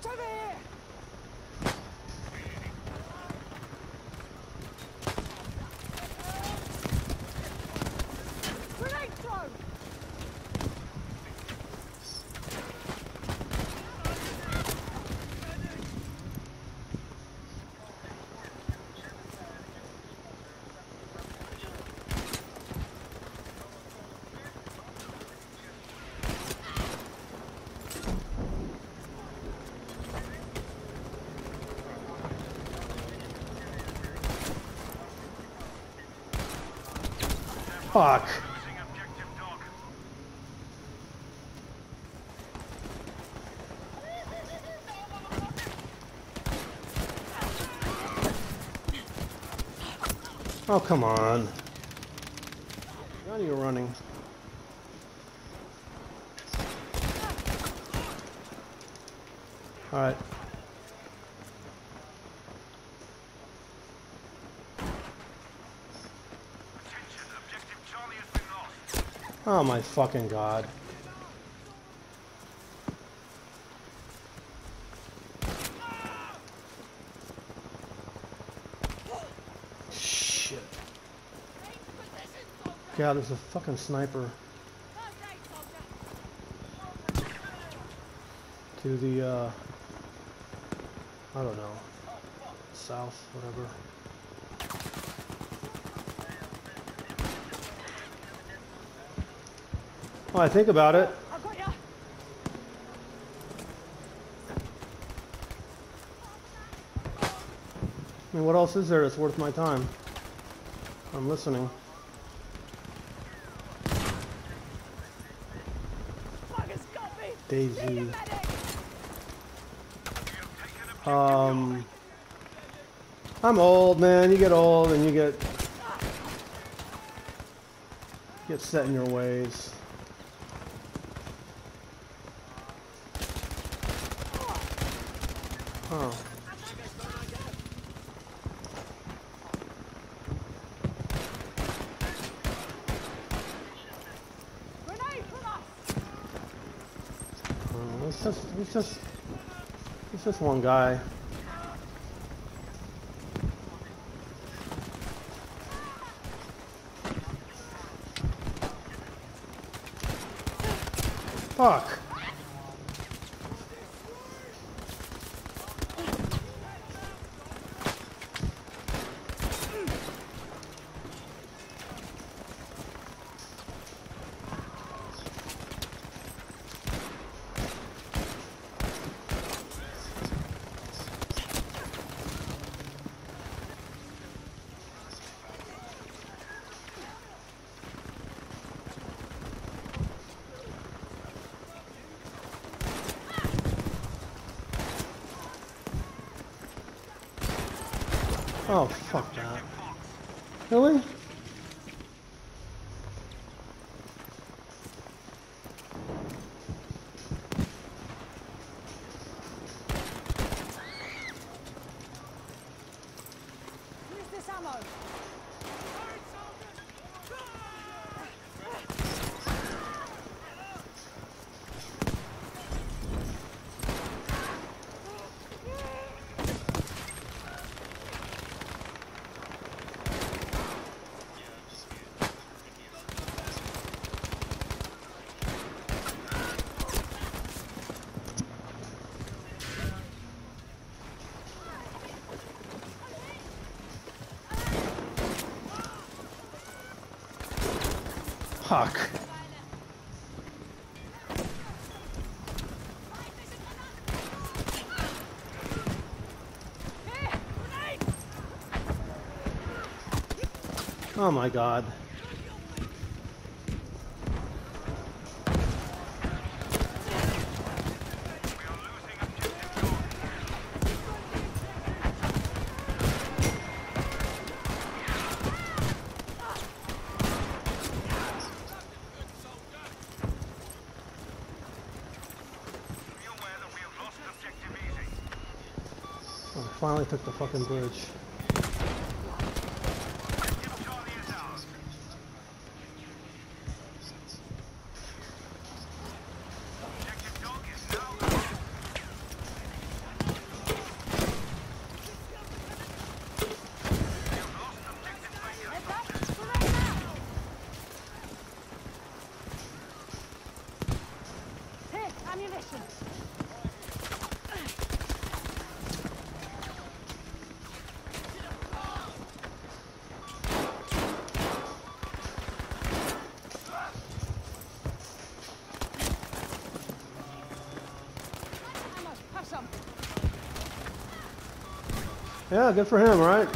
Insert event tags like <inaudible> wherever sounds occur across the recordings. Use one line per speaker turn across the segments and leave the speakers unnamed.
チャベ
Fuck. Oh, come on. Now you're running. Alright. Oh my fucking god. Shit. God, there's a fucking sniper to the, uh, I don't know, south, whatever. Well, I think about it.
I've got ya!
I mean, what else is there that's worth my time? I'm listening.
Fuckers got me!
Daisy.
Medic!
We have taken objective
Um, I'm old, man. You get old and you get get set in your ways. Huh. Uh, it's just, it's just, it's just one guy. Fuck. Oh, fuck that. Really? Fuck. Oh my god. Finally took the fucking bridge.
Yeah, good for him, right?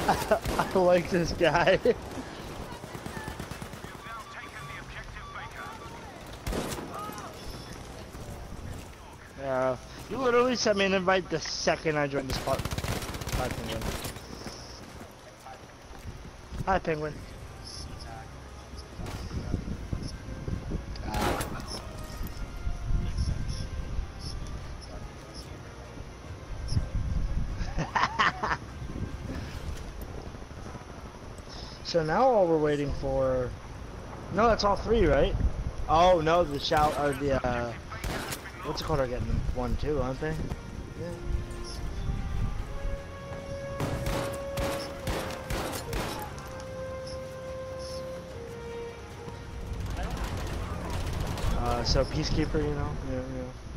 <laughs>
I like this guy.
You've now taken the objective Baker.
Yeah. You literally sent me an invite the second I joined this part. Hi, Penguin. Hi, Penguin. So now all we're waiting for... No, that's all three, right? Oh, no, the shout, or the, uh... What's it called are getting one too, aren't they? Yeah. Uh, so peacekeeper, you know, yeah, yeah.